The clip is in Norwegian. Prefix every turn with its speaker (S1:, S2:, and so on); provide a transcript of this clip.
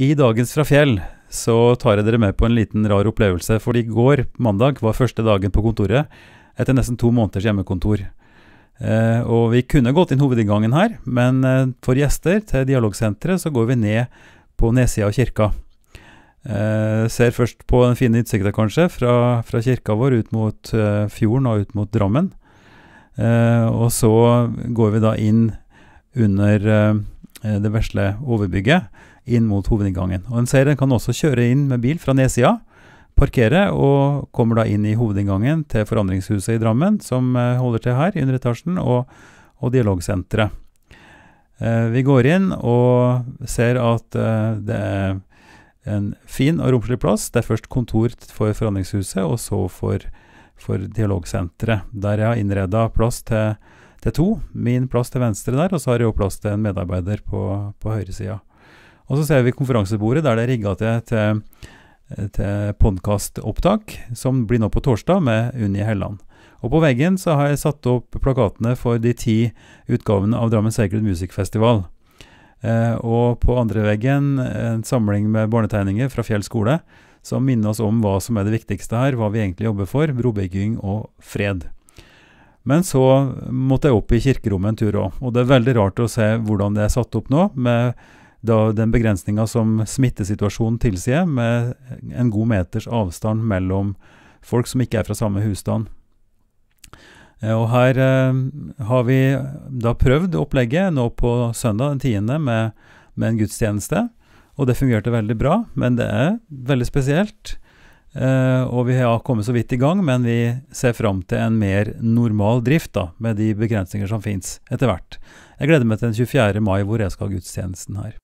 S1: I dagens Fra fjell så tar jeg dere med på en liten rar opplevelse. For i går, mandag, var første dagen på kontoret etter nesten to måneders hjemmekontor. Eh, og vi kunne gått inn hovedinngangen her, men eh, for gjester til dialogsenteret så går vi ned på nedsida av kirka. Eh, ser først på den fine utsikta, kanskje, fra, fra, kirka vår ut mot eh, fjorden og ut mot Drammen. Eh, og så går vi da inn under det vesle overbygget inn mot hovedinngangen. Og En ser en kan også kjøre inn med bil fra nedsida, parkere, og kommer da inn i hovedinngangen til Forandringshuset i Drammen, som eh, holder til her i underetasjen, og, og Dialogsenteret. Eh, vi går inn og ser at eh, det er en fin og romslig plass. Det er først kontor for Forandringshuset, og så for, for Dialogsenteret. Der jeg har innreda plass til, til, to. Min plass til venstre der, og så har jeg også plass til en medarbeider på, på høyresida. Og så ser vi konferansebordet der det er rigga til, til, til podkastopptak, som blir nå på torsdag med Unni Helland. Og på veggen så har jeg satt opp plakatene for de ti utgavene av Drammen Sacred Music Festival. Eh, og på andre veggen en samling med barnetegninger fra Fjell skole, som minner oss om hva som er det viktigste her, hva vi egentlig jobber for, brobygging og fred. Men så måtte jeg opp i kirkerommet en tur òg, og det er veldig rart å se hvordan det er satt opp nå, med den begrensninga som smittesituasjonen tilsier, med en god meters avstand mellom folk som ikke er fra samme husstand. Eh, og her eh, har vi da prøvd opplegget nå på søndag den 10. Med, med, en gudstjeneste. Og det fungerte veldig bra, men det er veldig spesielt. Eh, og vi har kommet så vidt i gang, men vi ser fram til en mer normal drift da, med de begrensninger som fins etter hvert. Jeg gleder meg til den 24. mai, hvor jeg skal ha gudstjenesten her.